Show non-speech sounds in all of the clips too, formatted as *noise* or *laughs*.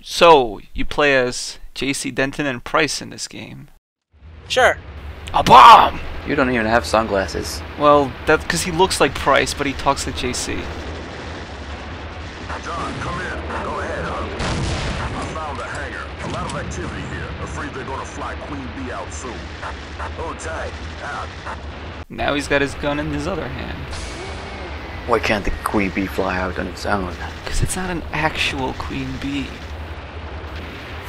So, you play as JC Denton and Price in this game. Sure. A bomb! You don't even have sunglasses. Well, that's because he looks like Price, but he talks like JC. John, come in. Go ahead, Hawk. I found the hangar. A lot of activity here. Afraid they're gonna fly Queen Bee out soon. Oh, tight. Out. Now he's got his gun in his other hand. Why can't the queen bee fly out on its own? Because it's not an actual Queen Bee.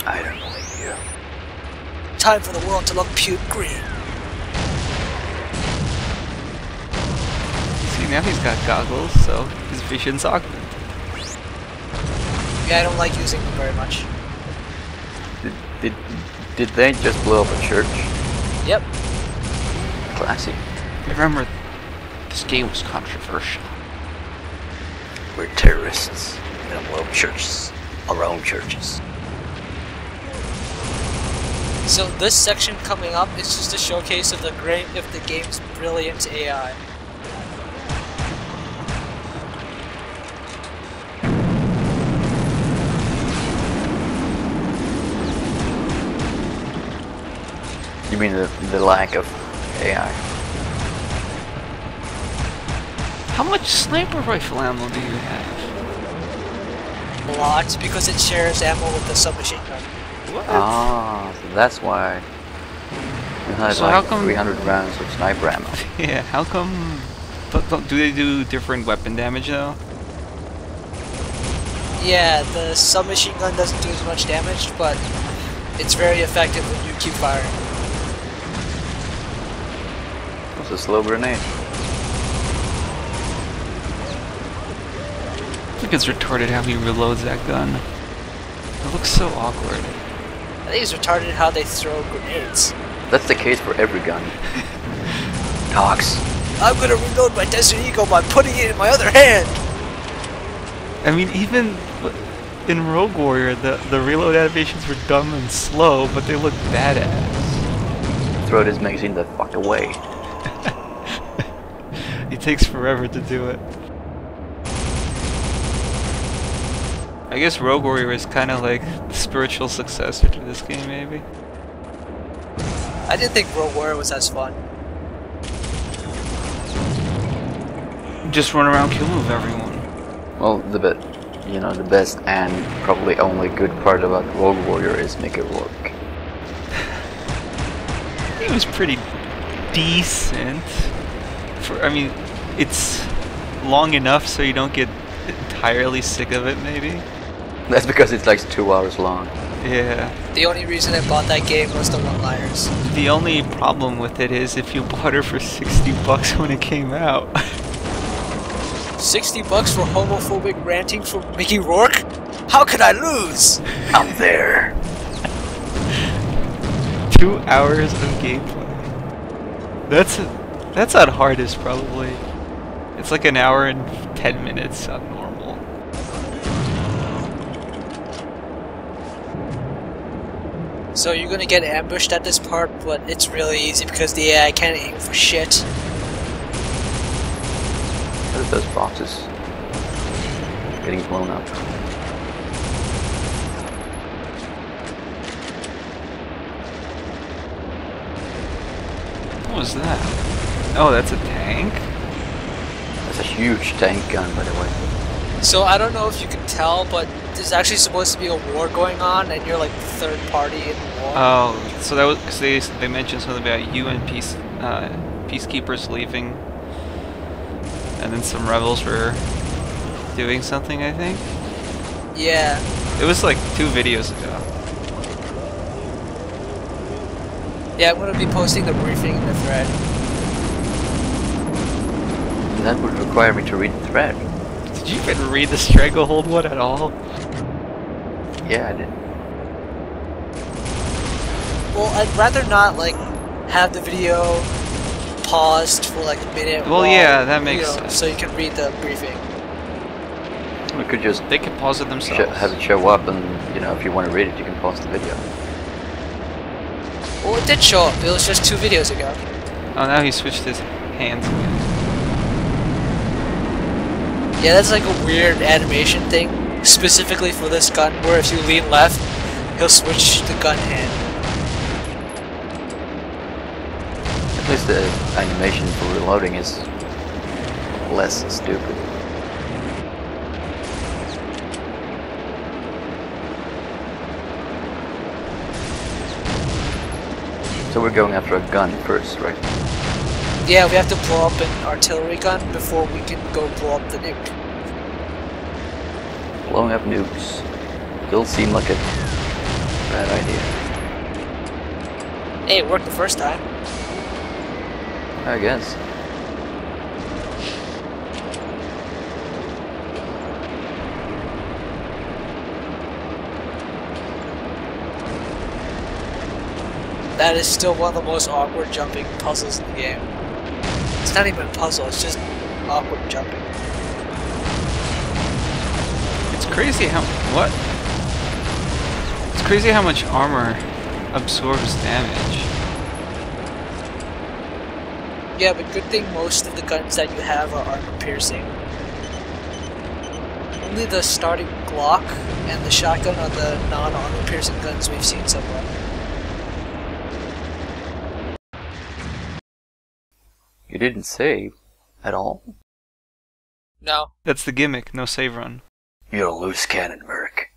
I don't believe you. Time for the world to look puke green. See, now he's got goggles, so his vision's augmented. Yeah, I don't like using them very much. Did, did, did they just blow up a church? Yep. Classy. Remember, this game was controversial. We're terrorists. We don't blow up churches. Our own churches. So this section coming up is just a showcase of the great of the game's brilliant AI. You mean the, the lack of AI? How much sniper rifle ammo do you have? A lot because it shares ammo with the submachine gun. What? Ah, so that's why. You had So like how come- 300 rounds of sniper ammo. *laughs* Yeah, how come... Don't, don't, do they do different weapon damage, though? Yeah, the submachine gun doesn't do as much damage, but it's very effective when you keep firing. It's a slow grenade. I think it's retarded how he reloads that gun. It looks so awkward. I think it's retarded how they throw grenades. That's the case for every gun. *laughs* Talks. I'm gonna reload my Desert Eagle by putting it in my other hand! I mean, even in Rogue Warrior, the, the reload animations were dumb and slow, but they looked badass. Throw this magazine the fuck away. *laughs* It takes forever to do it. I guess Rogue Warrior is kind of like the spiritual successor to this game, maybe. I didn't think Rogue Warrior was as fun. Just run around, kill move everyone. Well, the bit, you know, the best and probably only good part about Rogue Warrior is make it work. *sighs* It was pretty decent. For I mean, it's long enough so you don't get entirely sick of it, maybe. *laughs* That's because it's like two hours long. Yeah. The only reason I bought that game was the one-liners. The only problem with it is if you bought it for 60 bucks when it came out. *laughs* 60 bucks for homophobic ranting from Mickey Rourke? How could I lose? I'm there. *laughs* Two hours of gameplay. That's that's at hardest probably. It's like an hour and 10 minutes on normal. So you're gonna get ambushed at this part, but it's really easy because the AI can't aim for shit. Look at those boxes. Getting blown up. What was that? Oh, that's a tank? That's a huge tank gun, by the way. So I don't know if you can tell, but there's actually supposed to be a war going on, and you're like the third party in the war. Oh, so that was cause they they mentioned something about UN peace uh, peacekeepers leaving, and then some rebels were doing something. I think yeah. it was like two videos ago. Yeah, I'm gonna be posting the briefing in the thread. And that would require me to read the thread. Did you even read the Stranglehold one at all? Yeah, I did. Well, I'd rather not like have the video paused for like a minute. Well, while, yeah, that you makes know, sense. So you can read the briefing. We could just They could pause it sh- themselves. have it show up, and you know, if you want to read it, you can pause the video. Well, it did show up. It was just two videos ago. Oh, now he switched his hands again. Yeah, that's like a weird animation thing specifically for this gun, where if you lean left, he'll switch the gun hand. At least the animation for reloading is less stupid. So we're going after a gun first, right? Yeah, we have to blow up an artillery gun before we can go blow up the nuke. Blowing up nukes. Still seem like a bad idea. Hey, it worked the first time. I guess. That is still one of the most awkward jumping puzzles in the game. It's not even a puzzle, it's just awkward jumping. It's crazy how what? It's crazy how much armor absorbs damage. Yeah, but good thing most of the guns that you have are armor piercing. Only the starting Glock and the shotgun are the non-armor piercing guns we've seen so far. You didn't save at all? No, That's the gimmick. No save run. You're a loose cannon, Merc.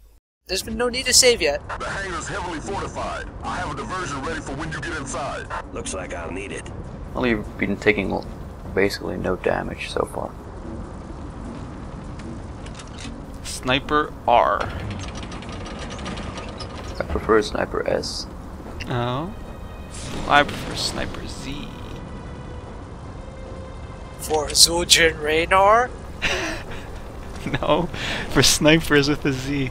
there's been no need to save yet. The hangar's heavily fortified. I have a diversion ready for when you get inside. Looks like I'll need it. Well, you've been taking basically no damage so far. Sniper R. I prefer Sniper S. Oh. I prefer Sniper Z. For Zul'jin Raynor, *laughs* No, for snipers with a Z.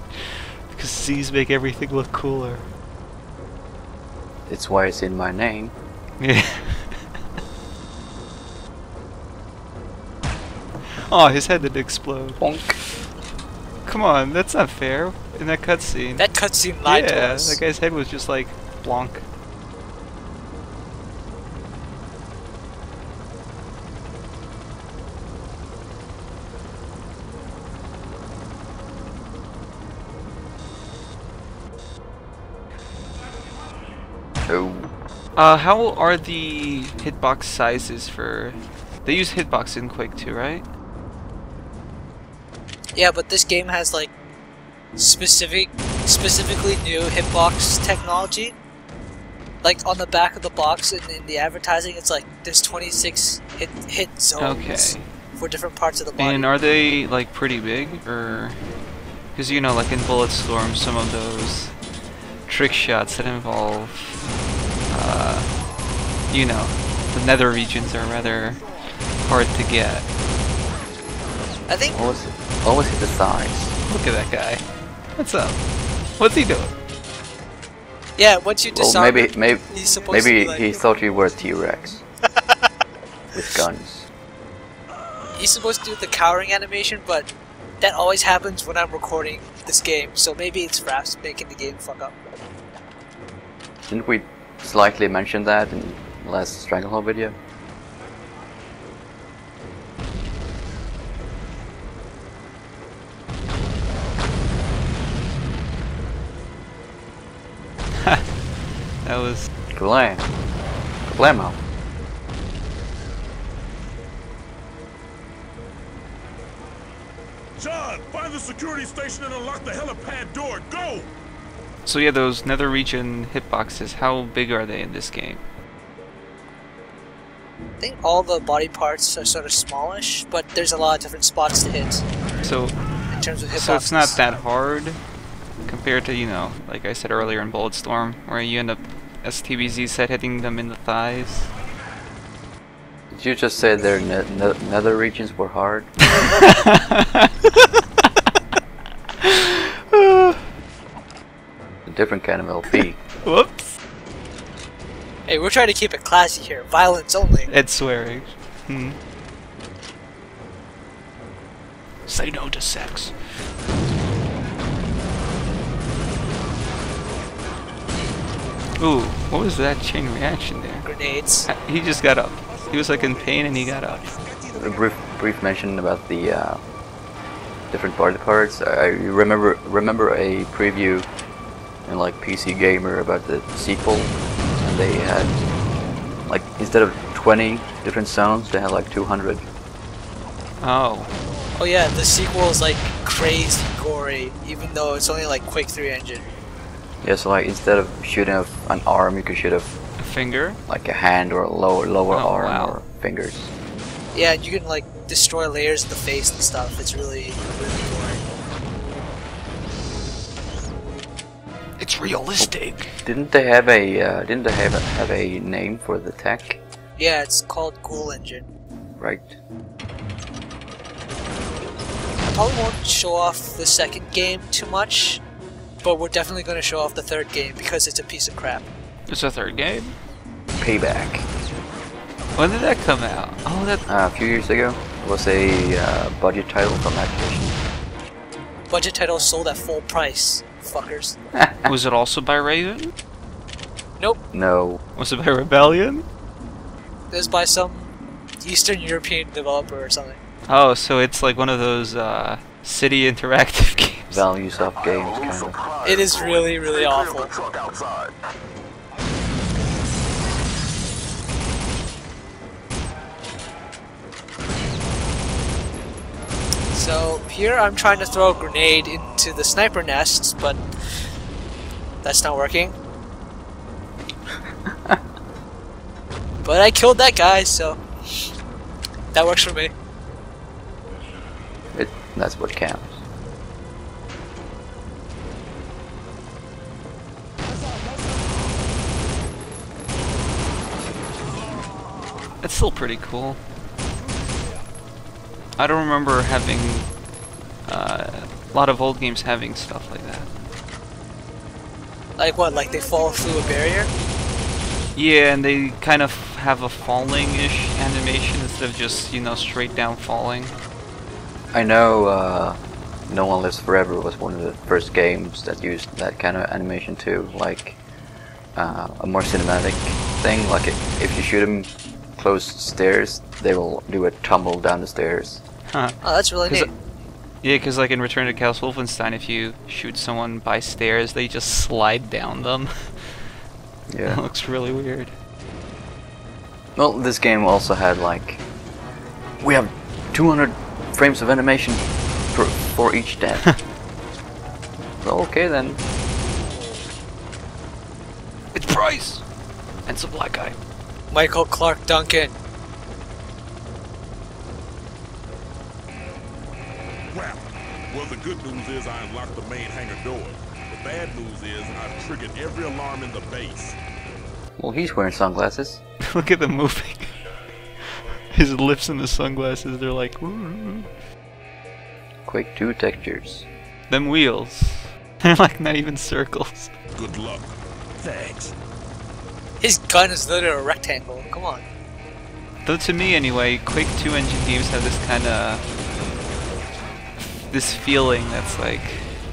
Because Z's make everything look cooler. It's why it's in my name. *laughs* Yeah. oh, his head didn't explode. Bonk. Come on, that's not fair. In that cutscene. that cutscene lied to yeah, us. that guy's head was just like blonk. Uh, how are the hitbox sizes for? They use hitbox in Quake 2, right? Yeah, but this game has like specific, specifically new hitbox technology. Like on the back of the box and in the advertising, it's like there's 26 hit hit zones Okay. for different parts of the body. And are they like pretty big, or? Because you know, like in Bulletstorm, some of those trick shots that involve, uh, you know, the nether regions are rather hard to get. I think Always, always hit the sides. Look at that guy. What's up? What's he doing? yeah, once you Well, maybe, maybe, he's supposed maybe to be like, he thought you were a T-Rex *laughs* with guns. he's supposed to do the cowering animation, but that always happens when I'm recording this game. So maybe it's Fraps making the game fuck up. Didn't we slightly mention that in the last Stranglehold video? *laughs* That was Kablam. Kablamo. John, find the security station and unlock the helipad door. Go! So. Yeah, those nether region hitboxes. How big are they in this game? I think all the body parts are sort of smallish, but there's a lot of different spots to hit So in terms of hitboxes. So it's not that hard compared to, you know, like I said earlier in Bulletstorm, where you end up STBZ set hitting them in the thighs. Did you just say their ne- ne- nether regions were hard? *laughs* A different kind of LP. *laughs* Whoops. Hey, we're trying to keep it classy here. Violence only. And swearing. Hmm. Say no to sex. Ooh, what was that chain reaction there? Grenades. He just got up. He was like in pain and he got up. A brief, brief mention about the uh, different body parts. I remember remember a preview in like PC Gamer about the sequel, and they had like instead of 20 different sounds, they had like 200. Oh. Oh yeah, the sequel is like crazy gory, even though it's only like Quake 3 engine. Yeah, so like instead of shooting off an arm, you could shoot off A finger? like a hand or a lower lower Oh, arm wow. or fingers. Yeah, you can like destroy layers of the face and stuff. It's really, really gory. It's realistic. Didn't they have a uh, didn't they have a, have a name for the tech? Yeah, it's called Ghoul Engine. Right. I probably won't show off the second game too much, but we're definitely going to show off the third game because it's a piece of crap. It's a third game? Payback. When did that come out? Oh, that. Uh, a few years ago, it was a uh, budget title from Activision. Budget title sold at full price, fuckers. *laughs* Was it also by Raven? Nope, No, Was it by Rebellion? it was by some Eastern European developer or something. Oh, so it's like one of those uh, city interactive *laughs* games. values of games kind of. It is really, really Clear awful. So here I'm trying to throw a grenade into the sniper nests, but that's not working. *laughs* but I killed that guy, so that works for me. It, that's what counts. It's still pretty cool. I don't remember having uh, a lot of old games having stuff like that. Like what? Like they fall through a barrier? Yeah, and they kind of have a falling-ish animation instead of just, you know, straight down falling. I know uh, No One Lives Forever was one of the first games that used that kind of animation too, like uh, a more cinematic thing. Like if if you shoot them close stairs, they will do a tumble down the stairs. Huh. Oh, that's really 'Cause uh, neat. Yeah, because like in Return to Castle Wolfenstein, if you shoot someone by stairs, they just slide down them. it *laughs* Yeah. looks really weird. well, this game also had like we have 200 frames of animation for for each death. *laughs* so okay then. It's Price! And some black guy. Michael Clarke Duncan. Crap. Well, the good news is I unlocked the main hangar door. The bad news is I've triggered every alarm in the base. Well, he's wearing sunglasses. *laughs* Look at them moving. His lips and the sunglasses, they're like, "Ooh." Quake 2 textures. them wheels. *laughs* They're like not even circles. Good luck. Thanks. His gun is literally a rectangle. Come on. Though to me anyway, Quake 2 engine games have this kind of this feeling that's like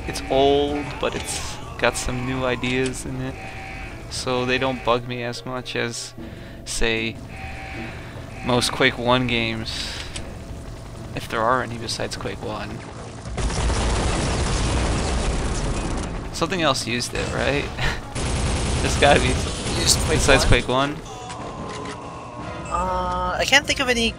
it's old, but it's got some new ideas in it. So they don't bug me as much as say most Quake 1 games. If there are any besides Quake 1. Something else used it, right? There's gotta be Quake besides 1. Quake 1. Uh, I can't think of any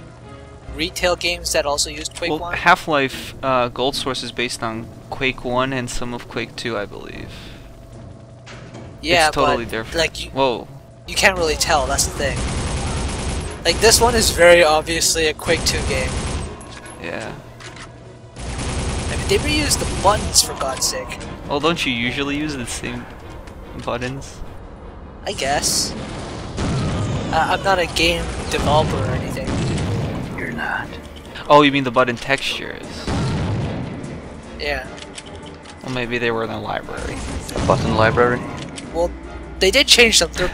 retail games that also used Quake Well, 1. Half-Life uh, Gold Source is based on Quake 1 and some of Quake 2, I believe. yeah, it's totally but, different. Like you, Whoa. you can't really tell. That's the thing. Like this one is very obviously a Quake 2 game. Yeah. I mean, they reused the buttons for God's sake. Well, don't you usually use the same buttons? I guess. I I'm not a game developer or anything. You're not. Oh, you mean the button textures? Yeah. Well, maybe they were in the library. A button library? Well, they did change them. They're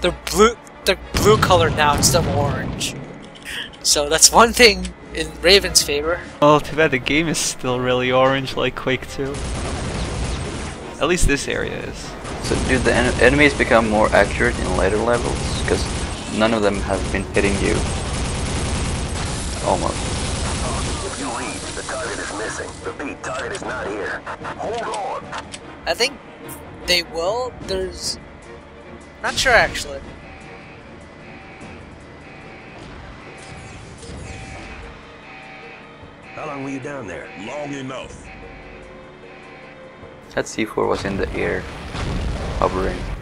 they're blue. They're blue color now instead of orange. So that's one thing in Raven's favor. Oh, too bad the game is still really orange like Quake 2. At least this area is. So do the en enemies become more accurate in later levels? Because none of them have been hitting you. Almost. If you leave, the target is missing. Missing. Repeat, target is not here. Hold on. I think they will. There's. Not sure actually. How long were you down there? Long enough. That C4 was in the air, hovering.